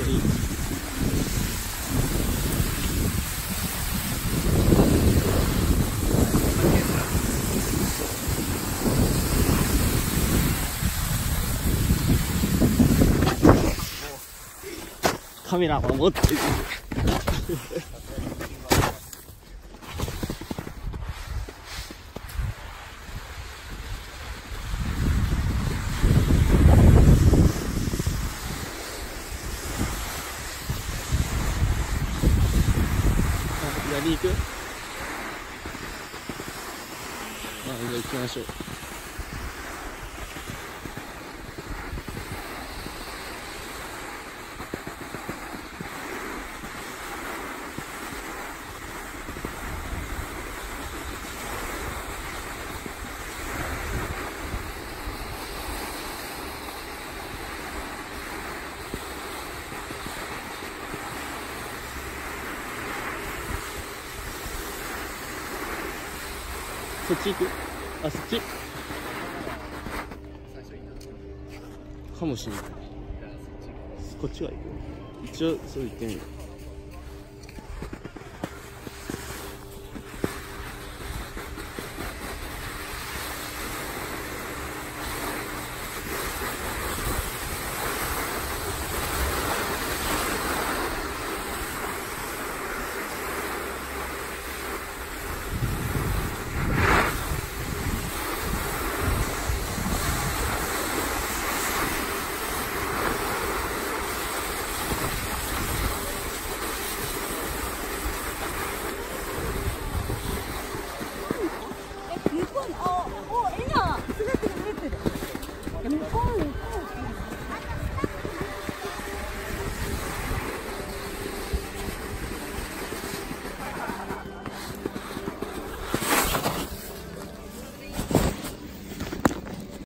Nigeria. 카메라 가 못들고 左行くあ、じゃあ行きましょう。そっち行く？あ、そっち？かもしれない。こっちは行く？一応、そう言ってみる。